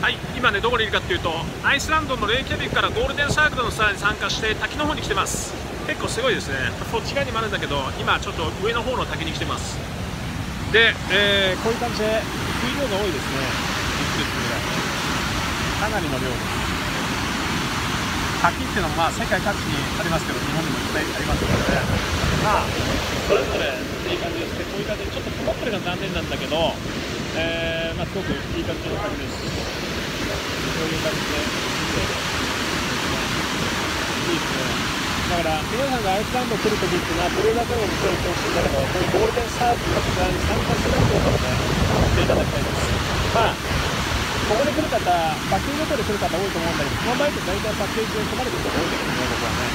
はい今ねどこにいるかっていうとアイスランドのレイキャビックからゴールデンサークルのツアーに参加して滝の方に来てます。結構すごいですね。そっち側にもあるんだけど今ちょっと上の方の滝に来てます。で、えーこういう感じで水量が多いですね。かなりの量滝っていうのもまあ世界各地にありますけど日本にもいっぱいありますのでまあそれぞれいい感じです。ねこういう感じでちょっと曇ってるのが残念なんだけど、えーまあ、すごくいい感じの滝ですこういう感じでいいですねだから皆さんがアイスランド来るときっていうのはブルーラグーンもそうしてほしいんだけどこういうゴールデンサークルのツアーに参加するってことをねしていただきたいですまあここで来る方、パッケージごとで来る方多いと思うんだけど、その場合って大体パッケージで組まれてる人が多いんだけどね、僕はね。